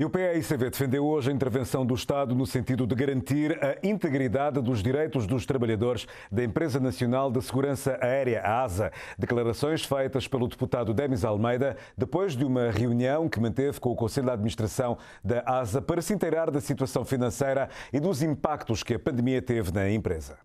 E o PAICV defendeu hoje a intervenção do Estado no sentido de garantir a integridade dos direitos dos trabalhadores da Empresa Nacional de Segurança Aérea, a ASA. Declarações feitas pelo deputado Demis Almeida depois de uma reunião que manteve com o Conselho de Administração da ASA para se inteirar da situação financeira e dos impactos que a pandemia teve na empresa.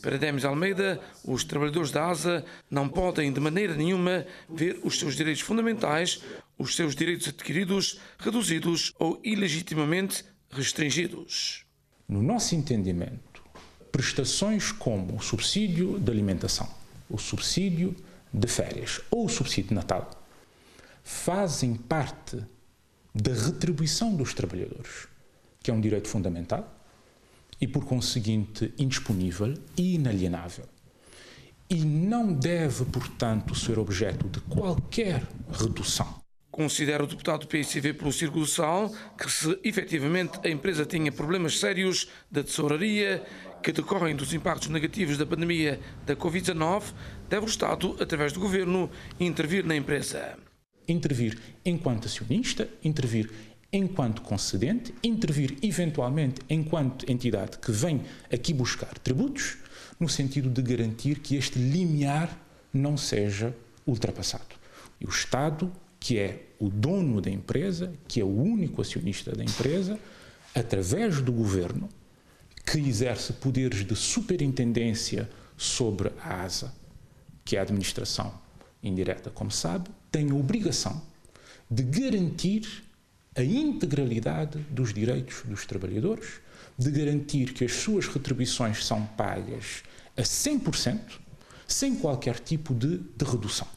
Para Demis Almeida, os trabalhadores da ASA não podem de maneira nenhuma ver os seus direitos fundamentais, os seus direitos adquiridos, reduzidos ou ilegitimamente restringidos. No nosso entendimento, prestações como o subsídio de alimentação, o subsídio de férias ou o subsídio de Natal fazem parte da retribuição dos trabalhadores, que é um direito fundamental e, por conseguinte, indisponível e inalienável. E não deve, portanto, ser objeto de qualquer redução. Considera o deputado do PICV pelo Círculo Sal que, se efetivamente a empresa tinha problemas sérios da tesouraria que decorrem dos impactos negativos da pandemia da Covid-19, deve o Estado, através do governo, intervir na empresa. Intervir enquanto acionista, intervir enquanto concedente, intervir eventualmente enquanto entidade que vem aqui buscar tributos, no sentido de garantir que este limiar não seja ultrapassado. E o Estado, que é o dono da empresa, que é o único acionista da empresa, através do governo, que exerce poderes de superintendência sobre a ASA, que é a administração indireta, como sabe, tem a obrigação de garantir a integralidade dos direitos dos trabalhadores, de garantir que as suas retribuições são pagas a 100%, sem qualquer tipo de, de redução.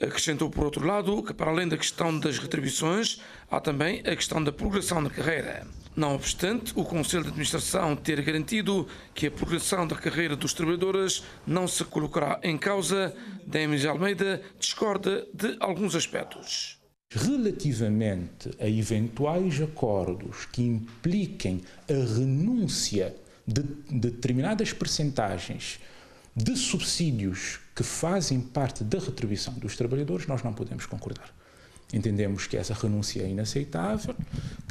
Acrescentou, por outro lado, que para além da questão das retribuições, há também a questão da progressão da carreira. Não obstante, o Conselho de Administração ter garantido que a progressão da carreira dos trabalhadores não se colocará em causa, Demis Almeida discorda de alguns aspectos. Relativamente a eventuais acordos que impliquem a renúncia de determinadas percentagens de subsídios que fazem parte da retribuição dos trabalhadores, nós não podemos concordar. Entendemos que essa renúncia é inaceitável,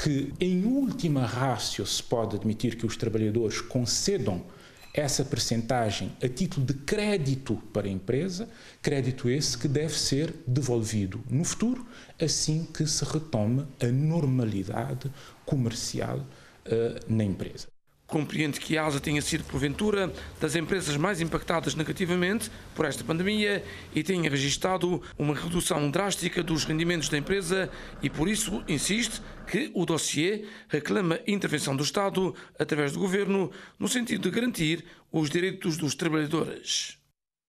que em última rácio se pode admitir que os trabalhadores concedam essa percentagem a título de crédito para a empresa, crédito esse que deve ser devolvido no futuro, assim que se retome a normalidade comercial uh, na empresa. Compreende que a ASA tenha sido, porventura, das empresas mais impactadas negativamente por esta pandemia e tenha registado uma redução drástica dos rendimentos da empresa e, por isso, insiste que o dossiê reclama intervenção do Estado através do Governo no sentido de garantir os direitos dos trabalhadores.